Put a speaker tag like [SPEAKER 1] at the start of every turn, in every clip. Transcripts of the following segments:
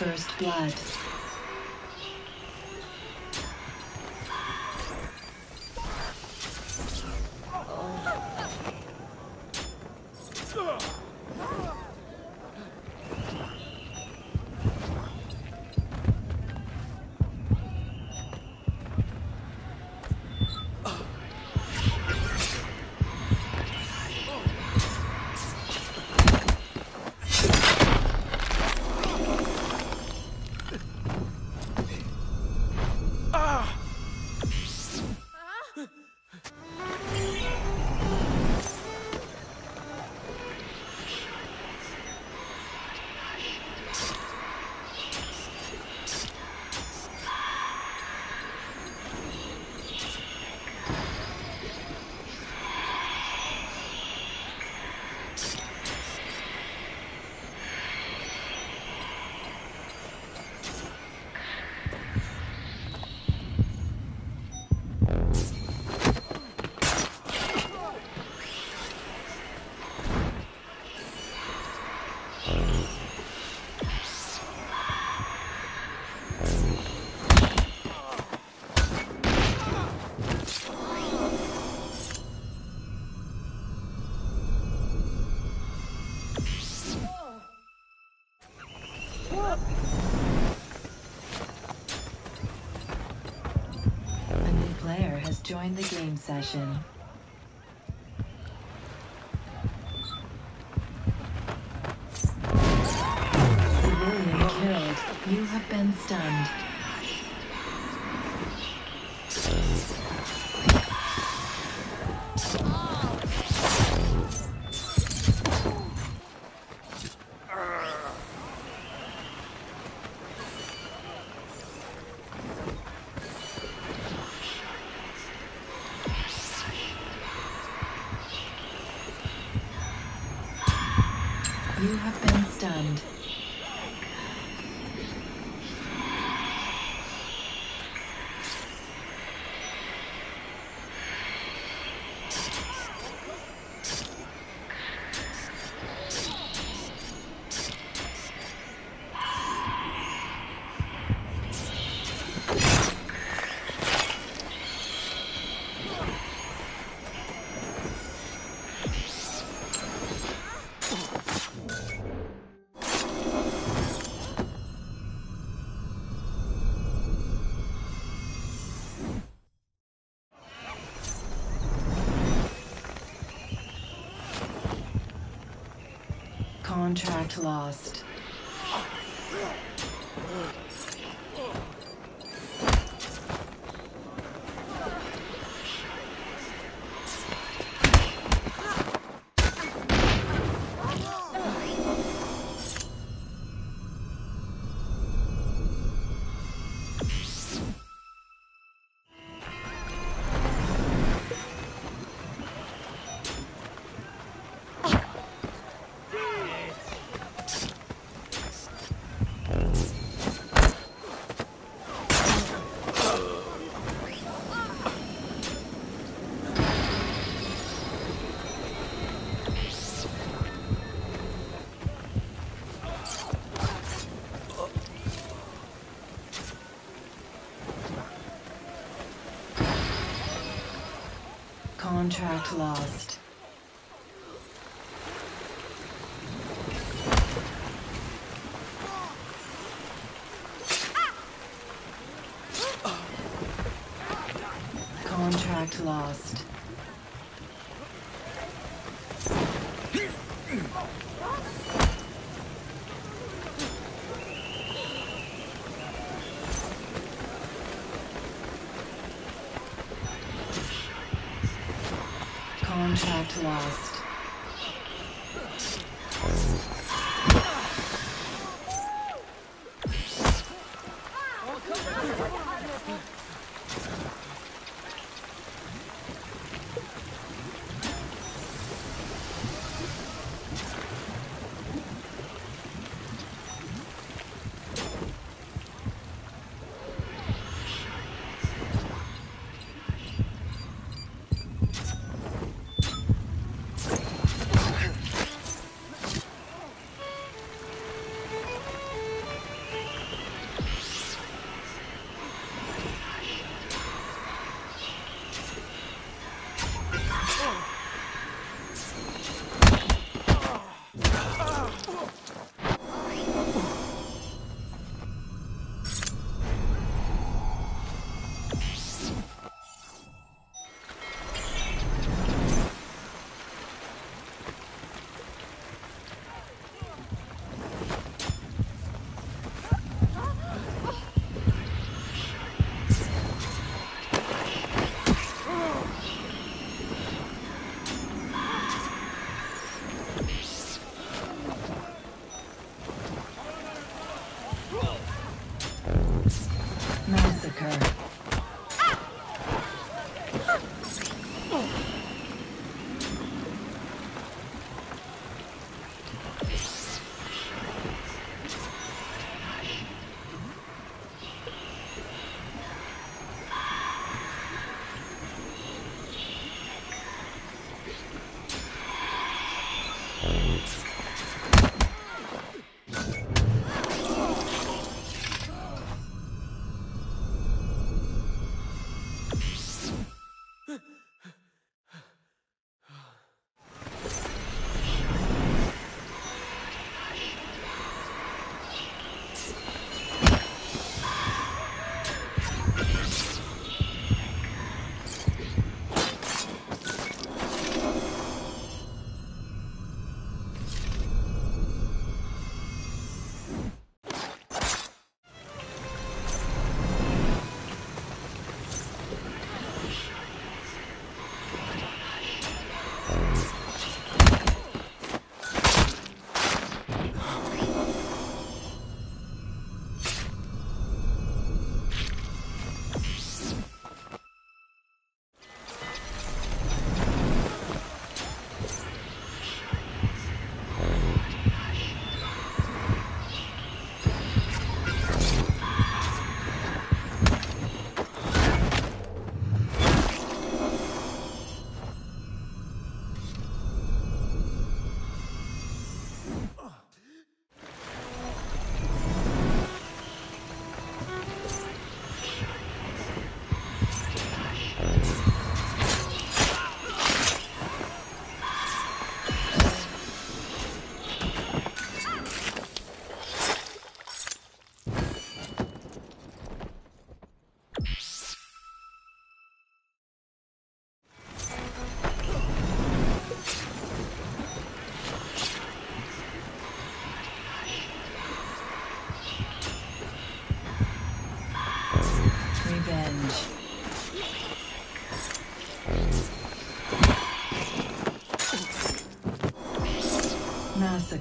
[SPEAKER 1] First blood. Player has joined the game session. Civilian killed. You have been stunned. Contract lost. Contract lost. Contract lost. Contract lost.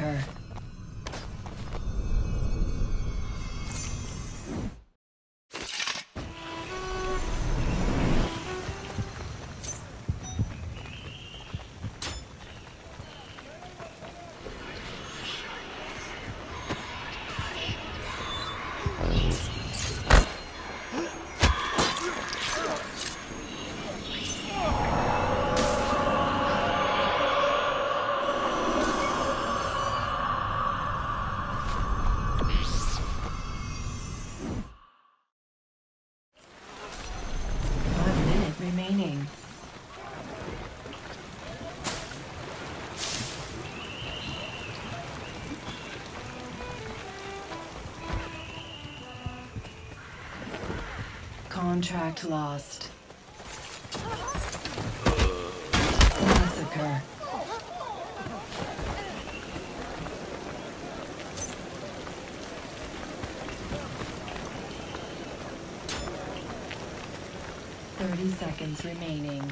[SPEAKER 1] Massacre. Contract lost. Massacre. Thirty seconds remaining.